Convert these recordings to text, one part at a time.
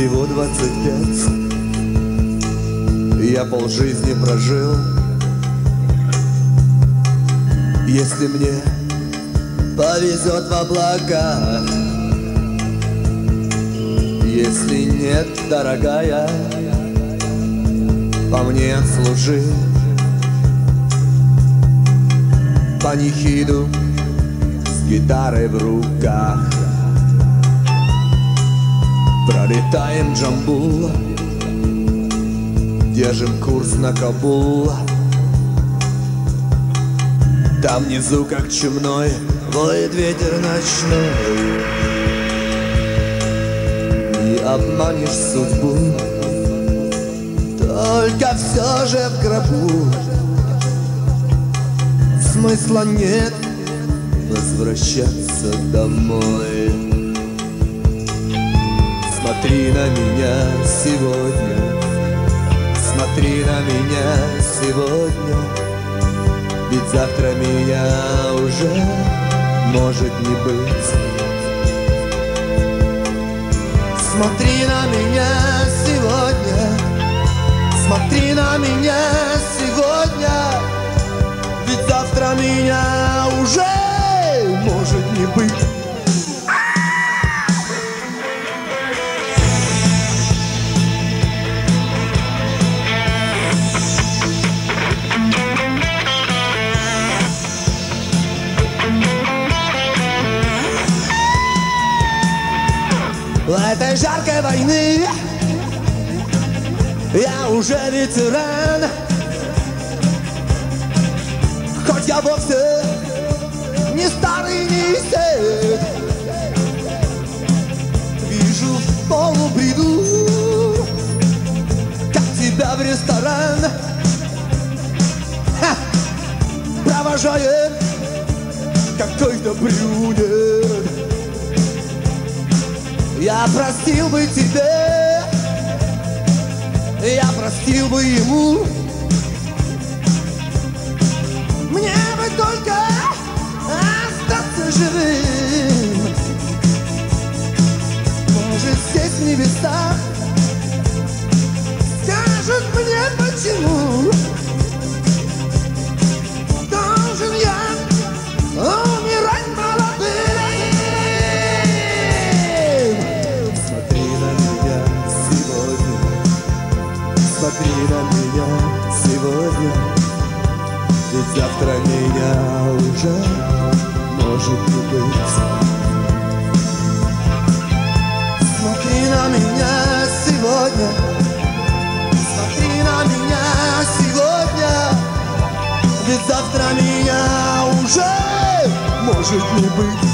всего двадцать пять. Я полжизни прожил. Если мне повезет в облаках Если нет, дорогая, по мне служи. Панихиду с гитарой в руках Пролетаем Джамбул Держим курс на Кабул. Там внизу, как чумной, воет ветер ночной. Не обманешь судьбу. Только все же в гробу. Смысла нет возвращаться домой Смотри на меня сегодня. Смотри на меня сегодня. Ведь завтра меня уже может не быть. Смотри на меня сегодня. Смотри на меня сегодня. Ведь завтра меня уже может не быть этой жаркой войны. Я уже ветеран. Хоть я вовсе не старый, не сед Вижу в полубреду Как тебя в ресторан. Ха! Провожает какой-то брюнет я простил бы тебе, я простил бы ему. Мне бы только остаться живым. Может, здесь в небесах скажут мне почему. Завтра меня уже может не быть. Смотри на меня сегодня, смотри на меня сегодня, ведь завтра меня уже может не быть.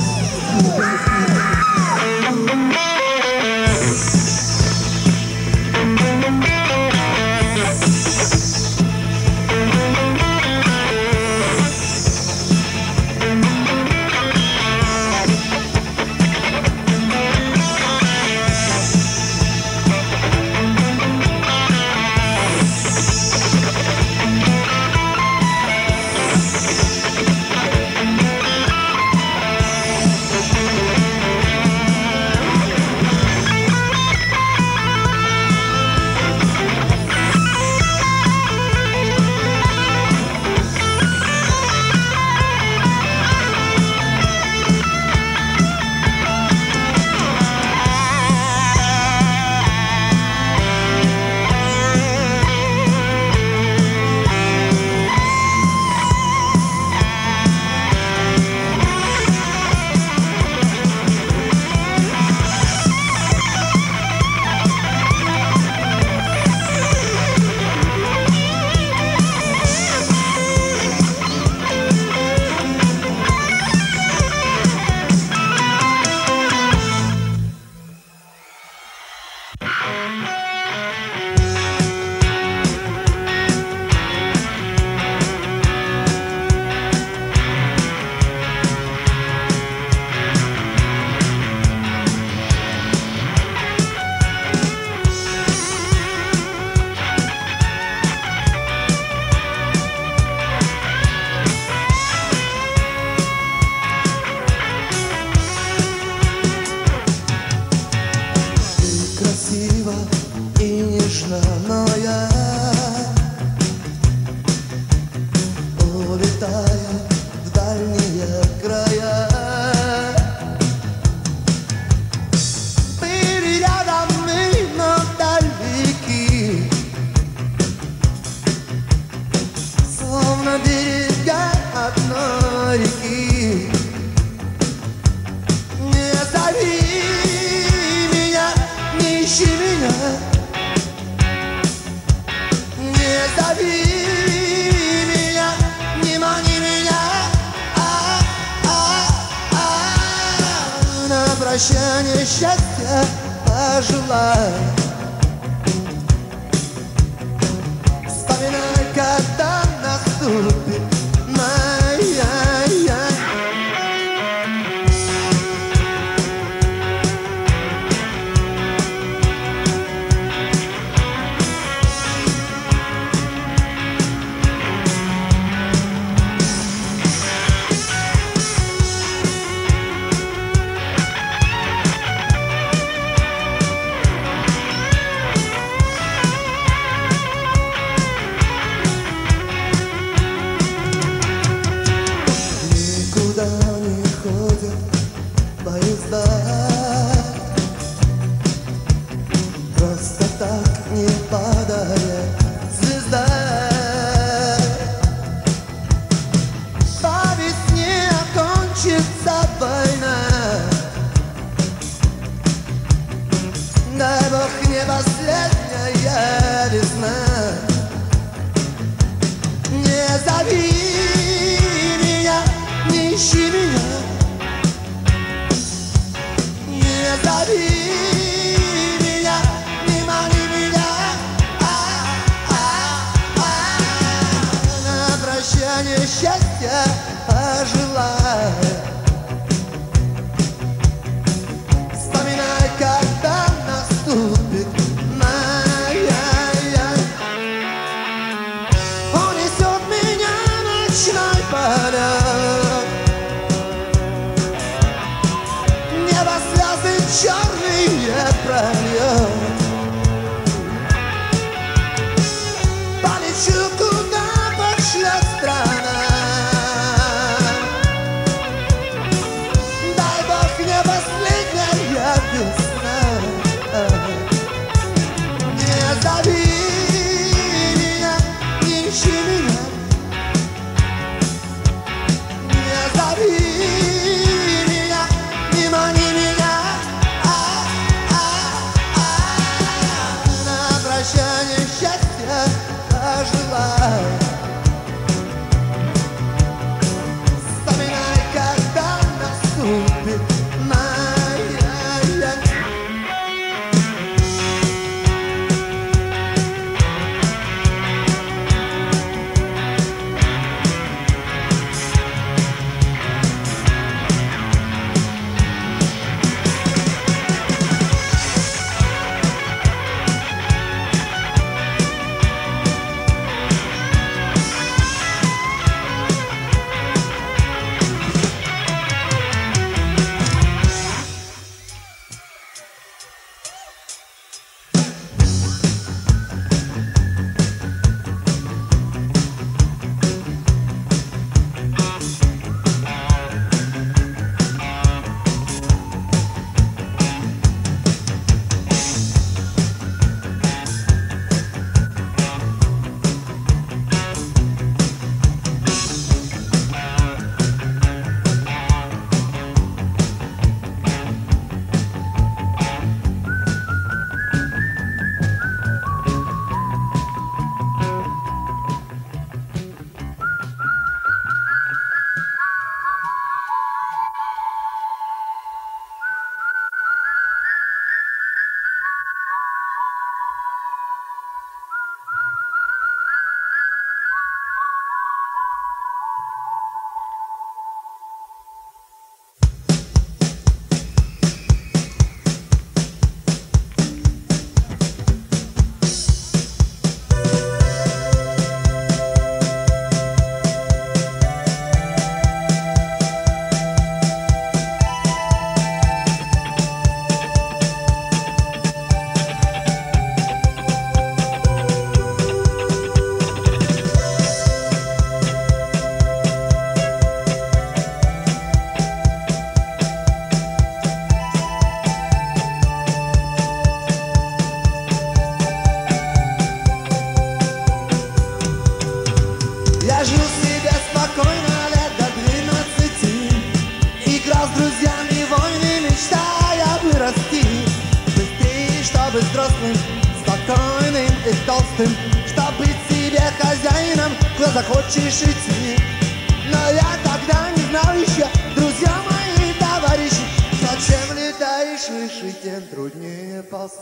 Прощание счастья пожелай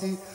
Party.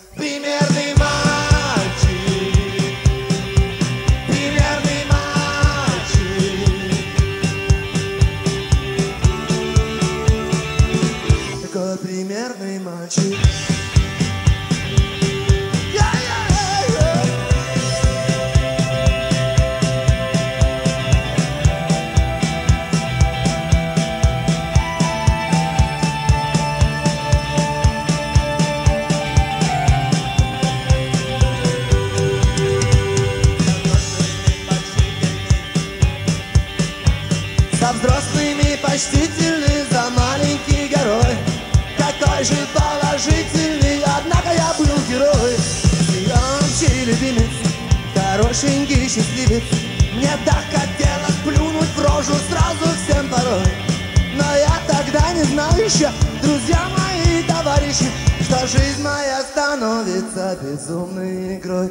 Безумной игрой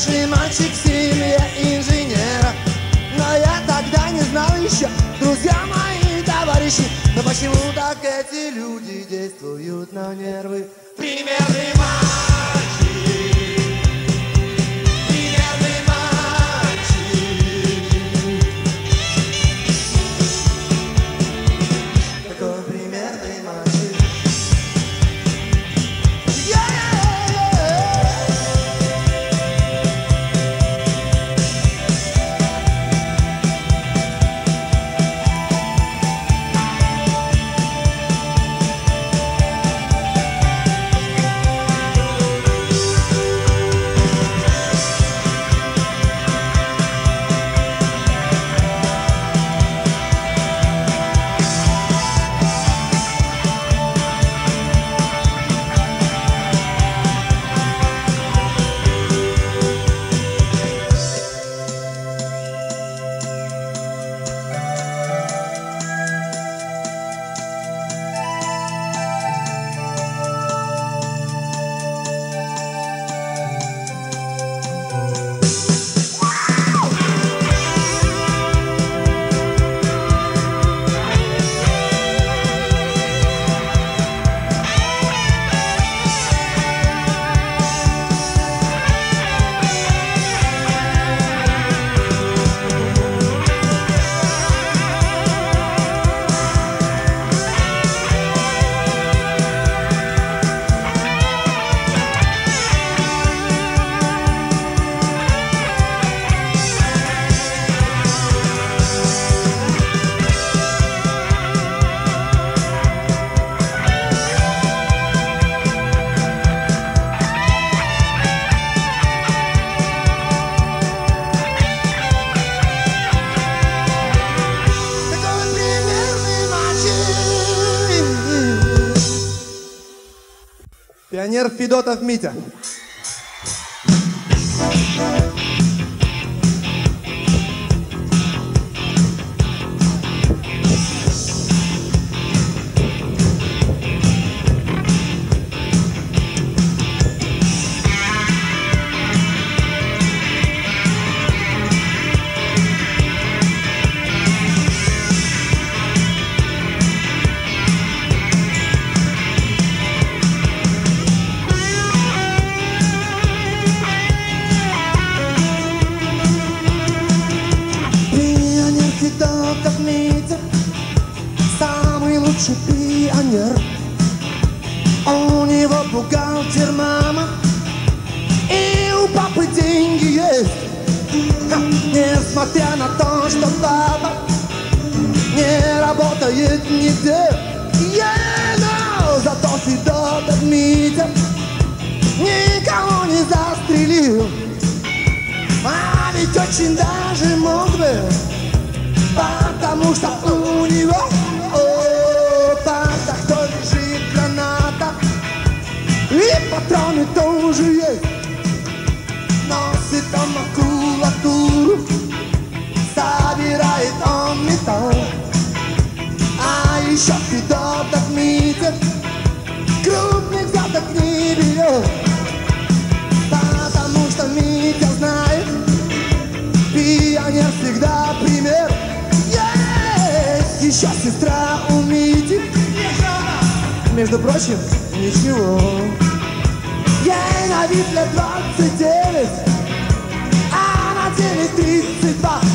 хороший мальчик в семье инженера. Но я тогда не знал еще, друзья мои товарищи Но почему так эти люди действуют на нервы? Примерный мальчик Федотов Митя. лучший пионер. А у него бухгалтер мама, и у папы деньги есть. Несмотря на то, что папа не работает нигде, yeah, но зато Федот Митя никого не застрелил. А ведь очень даже мог бы, потому что у него тоже есть. Носит он макулатуру Собирает он металл. А еще Федот отметит Крупных взяток не берет Потому что Митя знает Пионер всегда пример. Есть еще сестра у Мити. Между прочим, ничего на вид лет 29 А на деле 32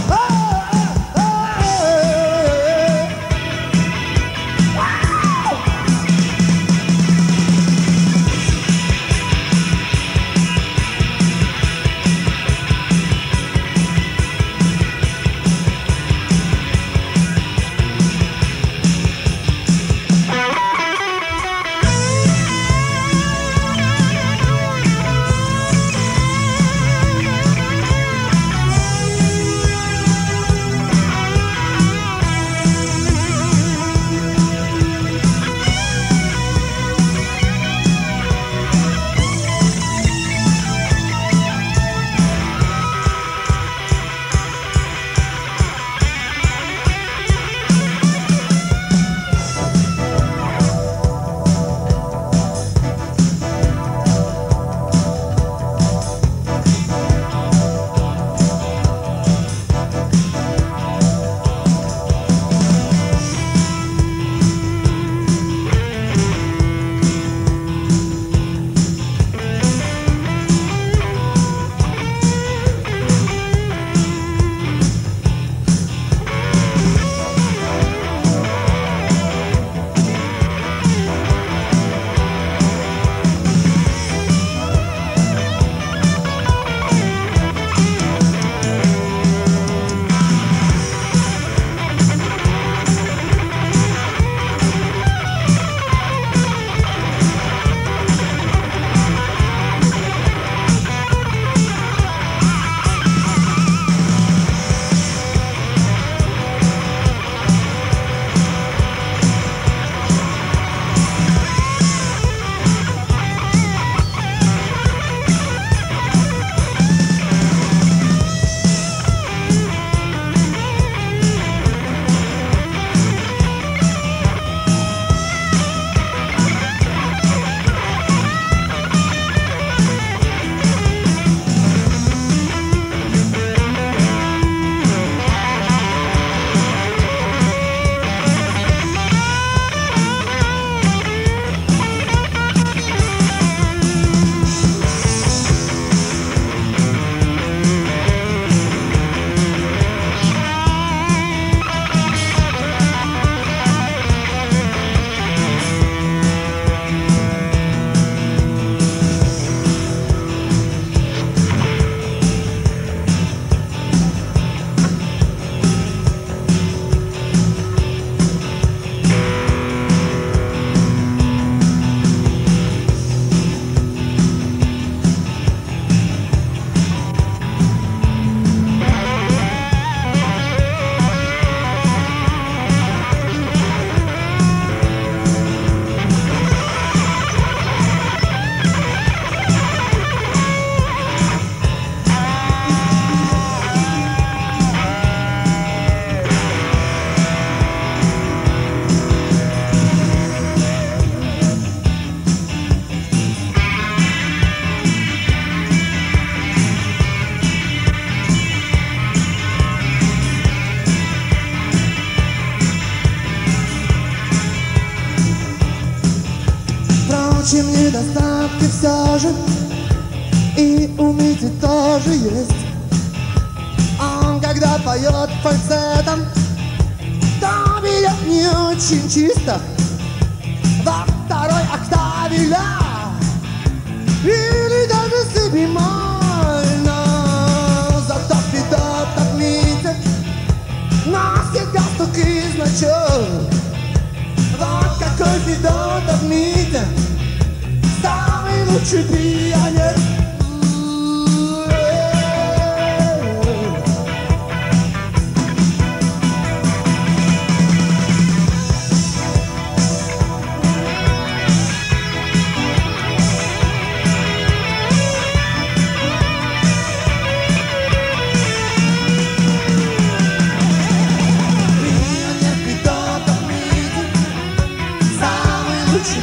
Thank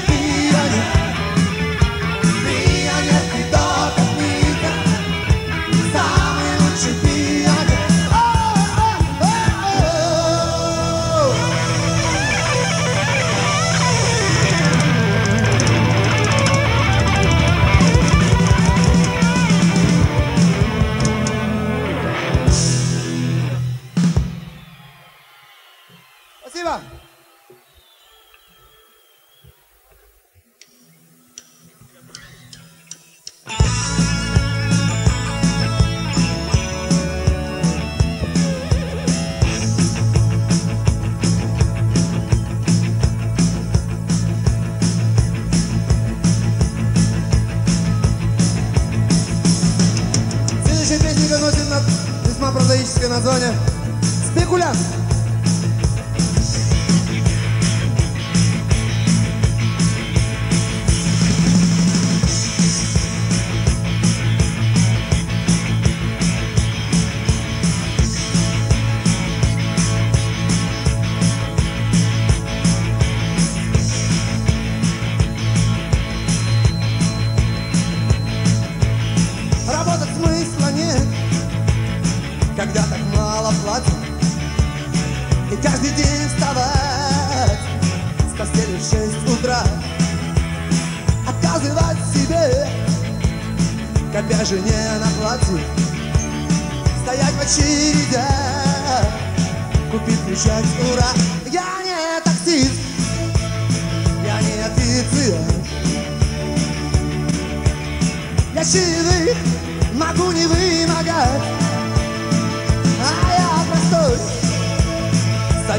be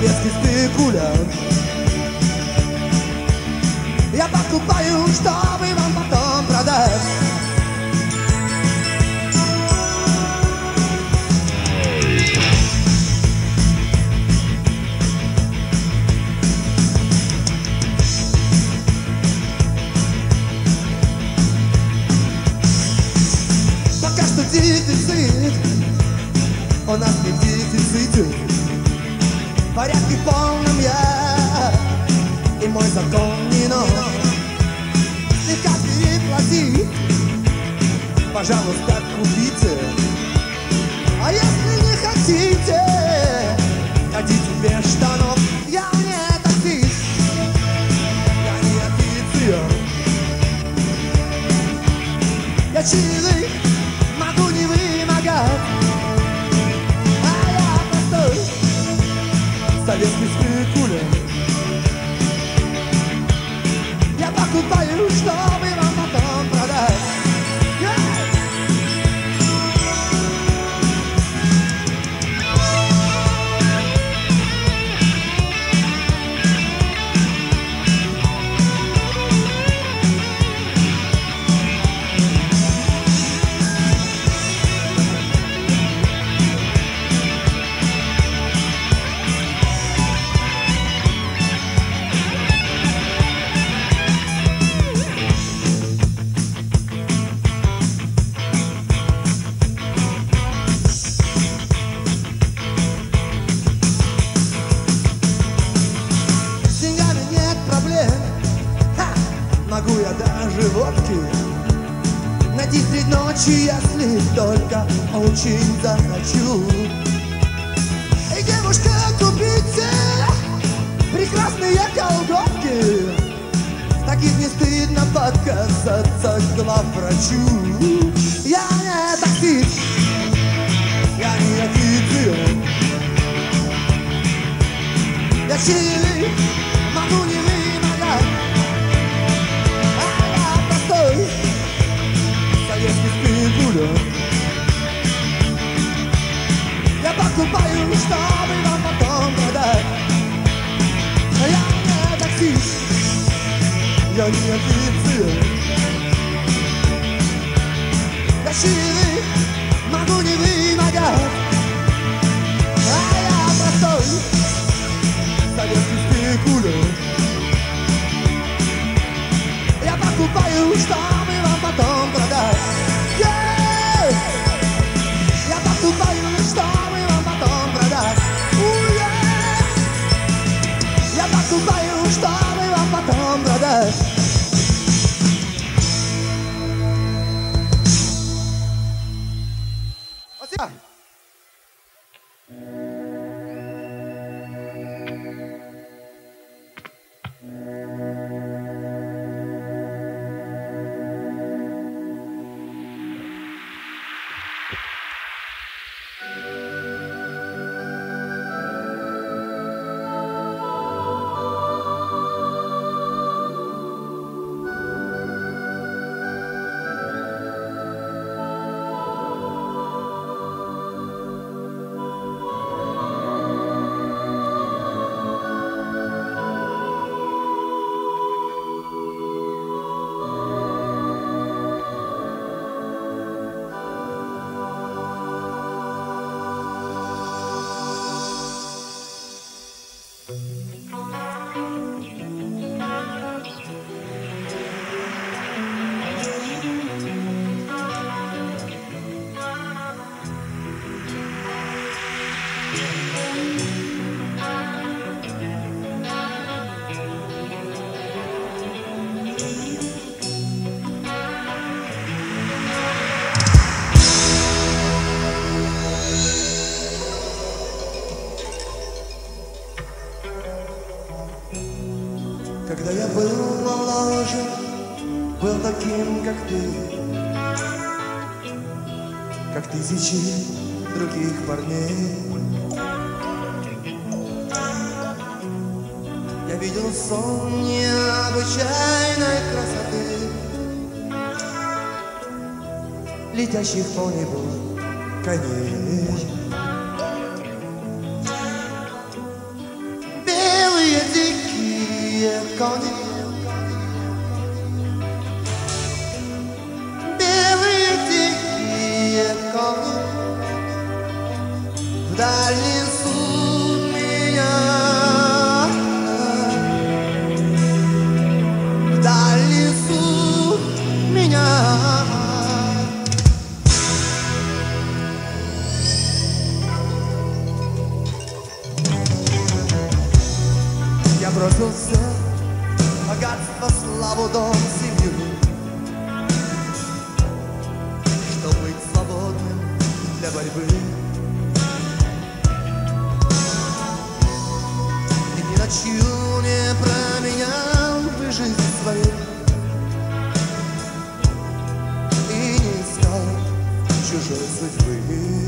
без звезды гуляю Я покупаю, чтобы моряке полным я, и мой закон не нов. И как переплатить, пожалуйста, купить и средь ночи, если только очень захочу. И девушка купите прекрасные колготки, В таких не стыдно показаться главврачу. Я не таксист, я не офицер, я человек. Zasuwają sztaby na potomne dek A ja nie taksi Ja nie widzę Ja siwy сон необычайной красоты, Летящих по небу коней. Ночью не променял бы жизнь свою. И не стал чужой судьбы.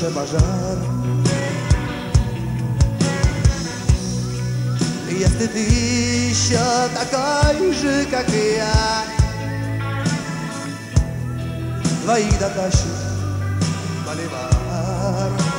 душе пожар. Если ты еще такой же, как и я, Твои дотащит боливар.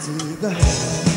自在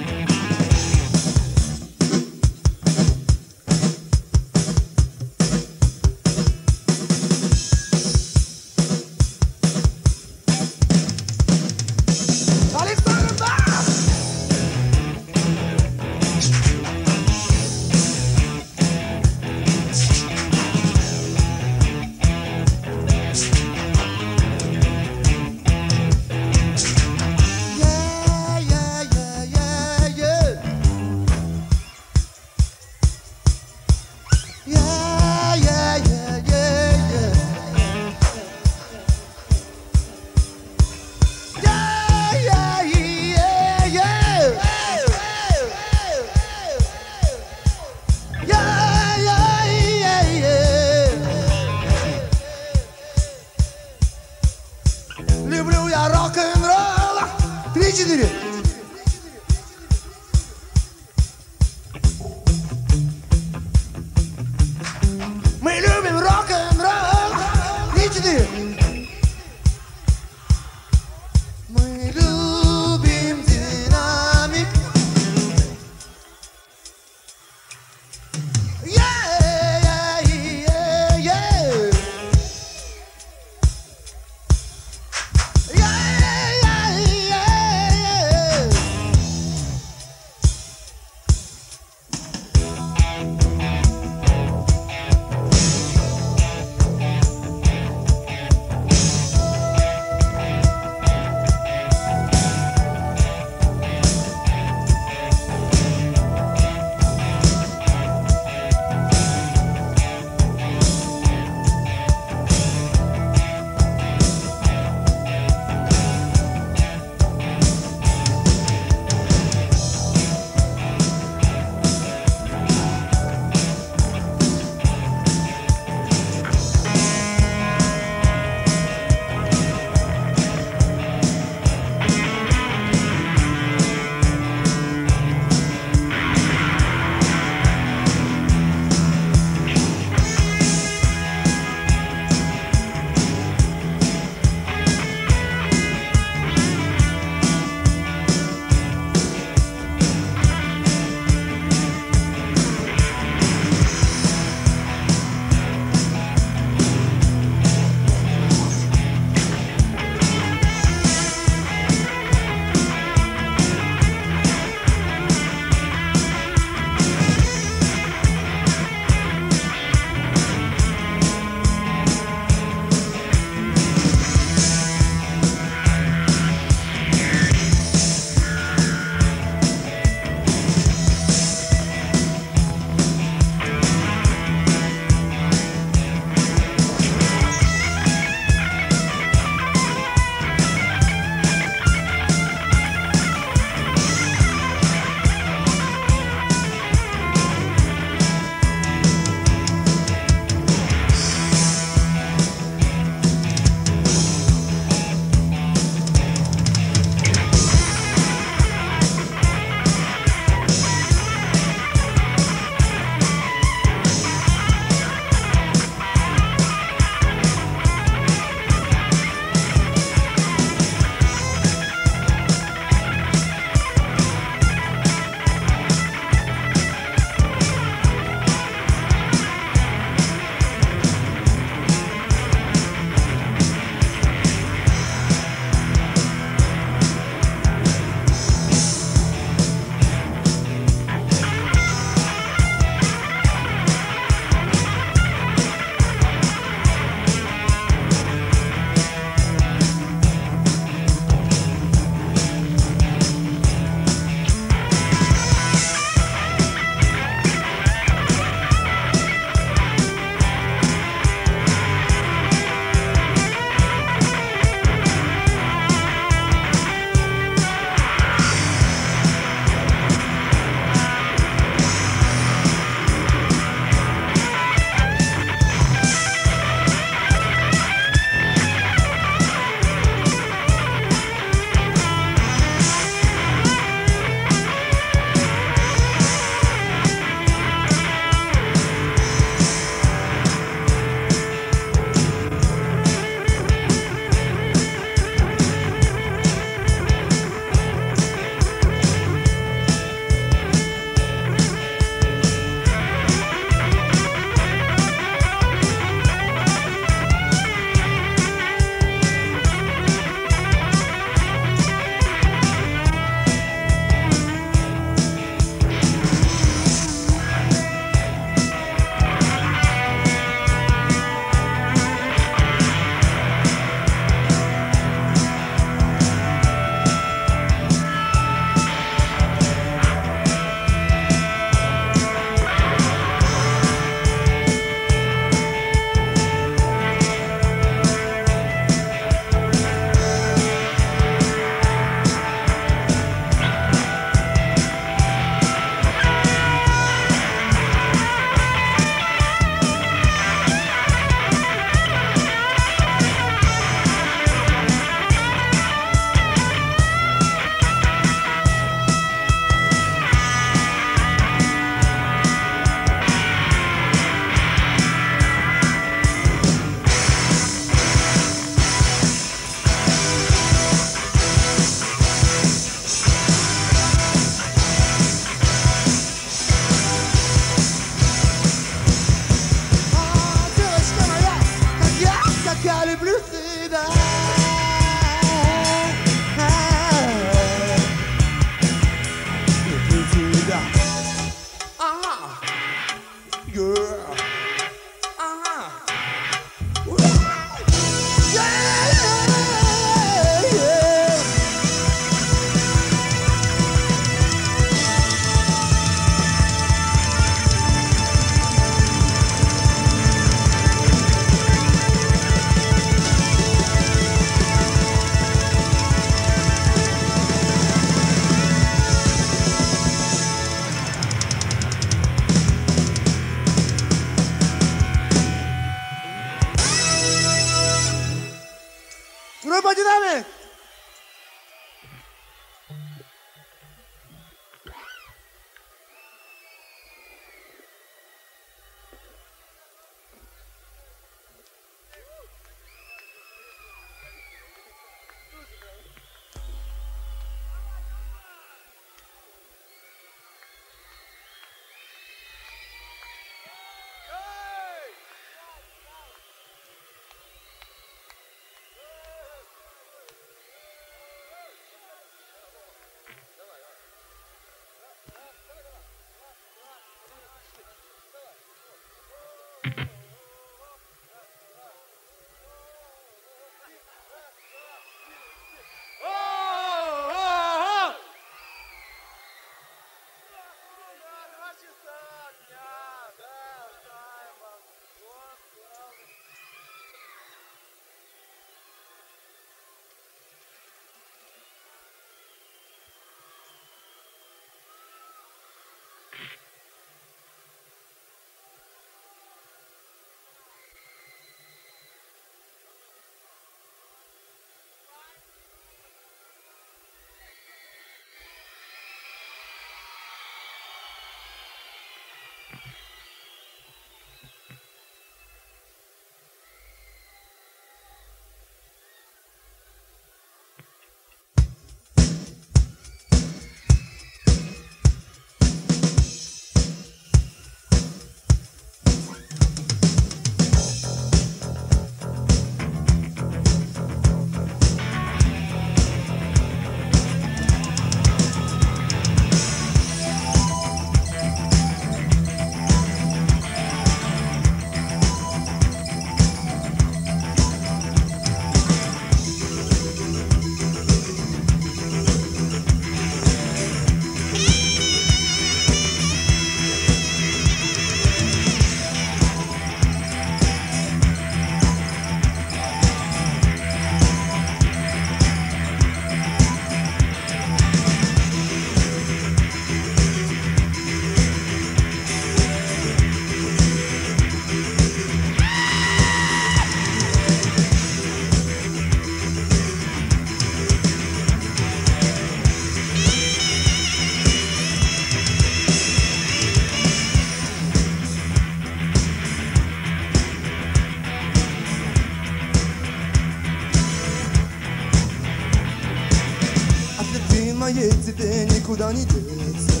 тебе никуда не деться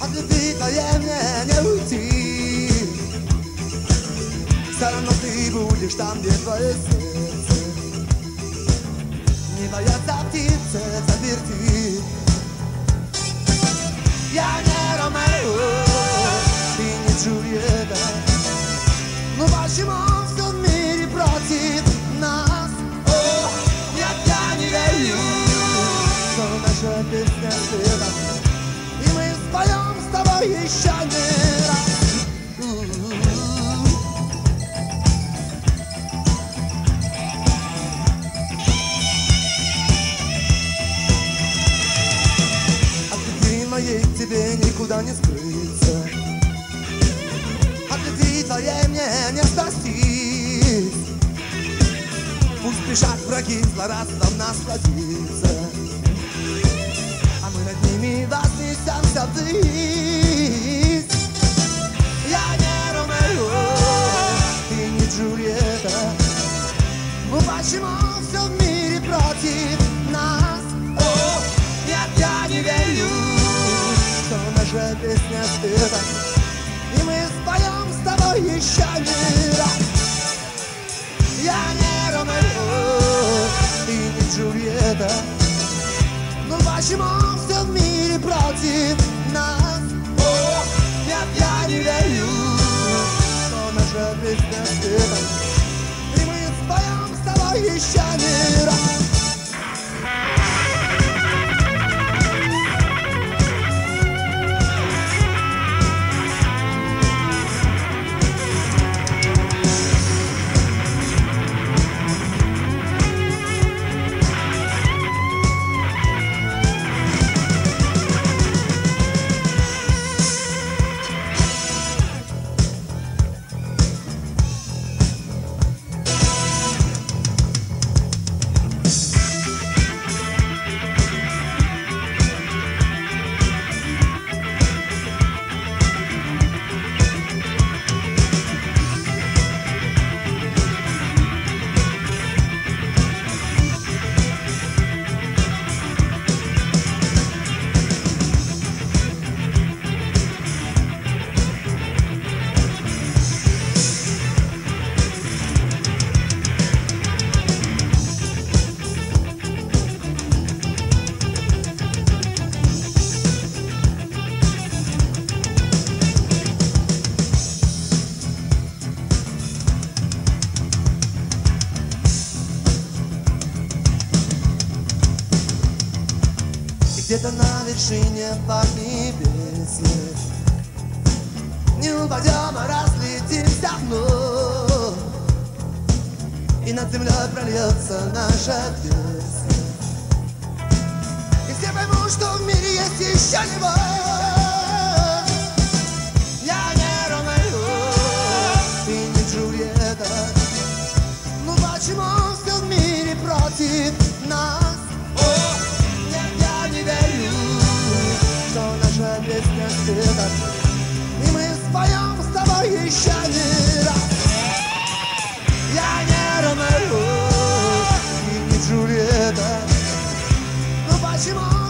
От любви твоей мне не уйти Все равно ты будешь там, где твое сердце Не боятся птицы заперти Я не враги злорадством насладиться. А мы над ними вознесемся ввысь Я не Ромео, ты не Джульетта. Ну почему все в мире против нас? О, нет, я не верю, что наша песня спета. И мы споем с тобой еще не 다시 마. небо небесных Не упадем, а разлетимся вновь. И над землей прольется наша песня Romeo y Julieta. Nos vamos.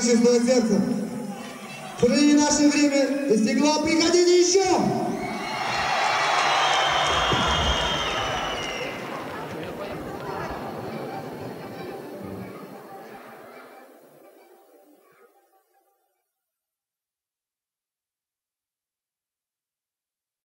Чистого сердца. К наше время достигло. Приходите!